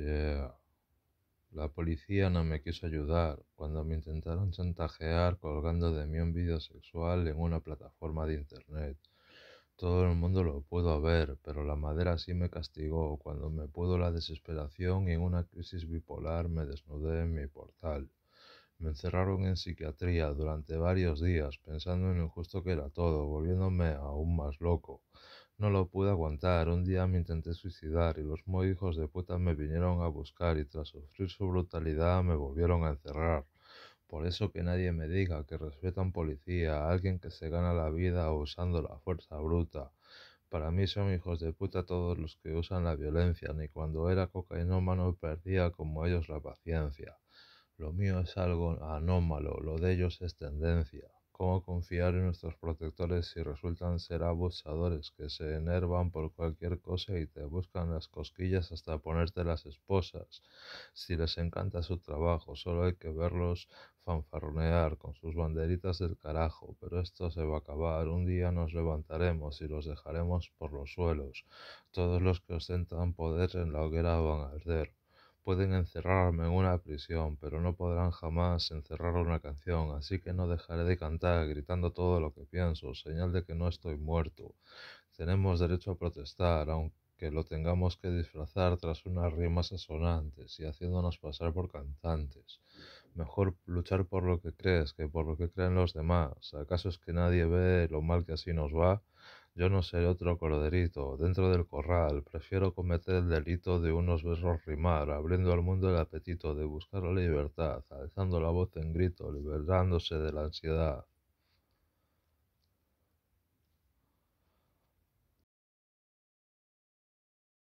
Yeah. La policía no me quiso ayudar cuando me intentaron chantajear colgando de mí un vídeo sexual en una plataforma de internet. Todo el mundo lo pudo ver, pero la madera sí me castigó cuando me pudo la desesperación y en una crisis bipolar me desnudé en mi portal. Me encerraron en psiquiatría durante varios días pensando en lo injusto que era todo, volviéndome aún más loco. No lo pude aguantar. Un día me intenté suicidar y los muy de puta me vinieron a buscar y tras sufrir su brutalidad me volvieron a encerrar. Por eso que nadie me diga que respeta a un policía, a alguien que se gana la vida usando la fuerza bruta. Para mí son hijos de puta todos los que usan la violencia, ni cuando era cocainómano perdía como ellos la paciencia. Lo mío es algo anómalo, lo de ellos es tendencia. ¿Cómo confiar en nuestros protectores si resultan ser abusadores que se enervan por cualquier cosa y te buscan las cosquillas hasta ponerte las esposas? Si les encanta su trabajo, solo hay que verlos fanfarronear con sus banderitas del carajo, pero esto se va a acabar. Un día nos levantaremos y los dejaremos por los suelos. Todos los que ostentan poder en la hoguera van a arder. Pueden encerrarme en una prisión, pero no podrán jamás encerrar una canción, así que no dejaré de cantar gritando todo lo que pienso, señal de que no estoy muerto. Tenemos derecho a protestar, aunque lo tengamos que disfrazar tras unas rimas asonantes y haciéndonos pasar por cantantes. Mejor luchar por lo que crees que por lo que creen los demás. ¿Acaso es que nadie ve lo mal que así nos va? Yo no seré otro corderito dentro del corral, prefiero cometer el delito de unos besos rimar, abriendo al mundo el apetito de buscar la libertad, alzando la voz en grito, liberándose de la ansiedad.